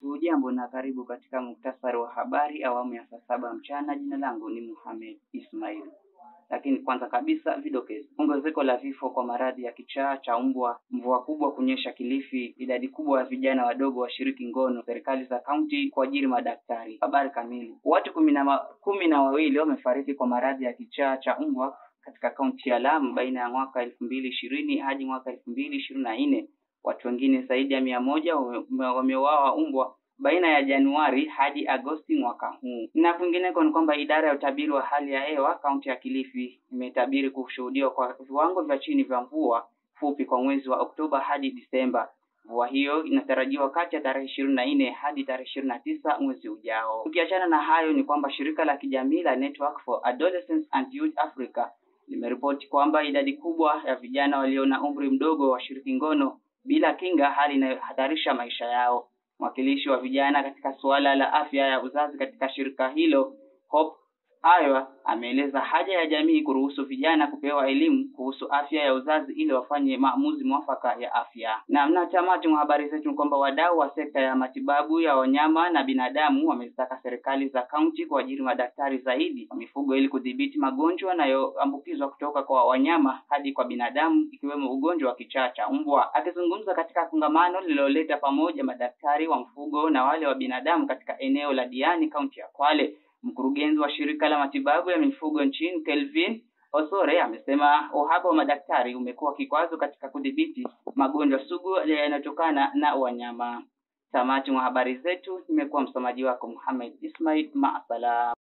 Hujambo na karibu katika muktasari wa habari awamu ya saa saba mchana. Jina langu ni Mohamed Ismail, lakini kwanza kabisa vidokezo. Ongezeko la vifo kwa maradhi ya kichaa cha mbwa, mvua kubwa kunyesha Kilifi, idadi kubwa ya vijana wadogo washiriki ngono, serikali za kaunti kuajiri madaktari. Habari kamili. Watu kumi na kumi na wawili wamefariki kwa maradhi ya kichaa cha mbwa katika kaunti ya Lamu baina ya mwaka elfu mbili ishirini hadi mwaka elfu mbili ishirini na nne. Watu wengine zaidi ya mia moja wame- wameuawa mbwa baina ya Januari hadi Agosti mwaka huu. Na kwingineko ni kwamba idara ya utabiri wa hali ya hewa kaunti ya Kilifi imetabiri kushuhudiwa kwa viwango vya chini vya mvua fupi kwa mwezi wa Oktoba hadi Disemba. Mvua hiyo inatarajiwa kati ya tarehe ishirini na nne hadi tarehe ishirini na tisa mwezi ujao. Ukiachana na hayo, ni kwamba shirika la kijamii la Network for Adolescents and Youth Africa limeripoti kwamba idadi kubwa ya vijana walio na umri mdogo washiriki ngono bila kinga, hali inayohatarisha maisha yao. Mwakilishi wa vijana katika suala la afya ya uzazi katika shirika hilo Hope Aywa ameeleza haja ya jamii kuruhusu vijana kupewa elimu kuhusu afya ya uzazi ili wafanye maamuzi mwafaka ya afya. Na mna tamati mwa habari zetu kwamba wadau wa sekta ya matibabu ya wanyama na binadamu wamezitaka serikali za kaunti kuajiri madaktari zaidi wa mifugo ili kudhibiti magonjwa yanayoambukizwa kutoka kwa wanyama hadi kwa binadamu ikiwemo ugonjwa wa kichaa cha mbwa. Akizungumza katika kongamano lililoleta pamoja madaktari wa mfugo na wale wa binadamu katika eneo la Diani, kaunti ya Kwale, Mkurugenzi wa shirika la matibabu ya mifugo nchini Kelvin Osore amesema uhaba wa madaktari umekuwa kikwazo katika kudhibiti magonjwa sugu yanayotokana na wanyama. Tamati mwa habari zetu, nimekuwa msomaji wako Muhammad Ismail. Maasala.